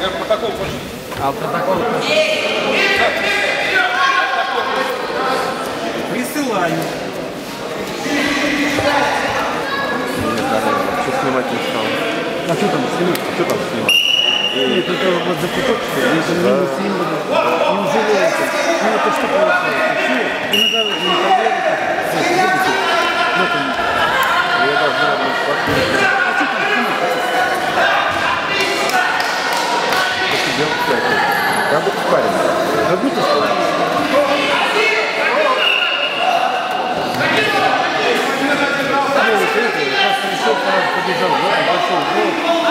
А протокол? Присылаю. Что снимать не стал? А что там снимать? Что там снимать? Нет, это вот закуток, что ли? Если не символ, неужели это? Ну это что получается? Иногда не проверить. Вот, он. Я должна быть спокойной. как будто спарринг. Как будто спарринг. Ну, вот это, как раз решетка побежал, да, пошел, вот.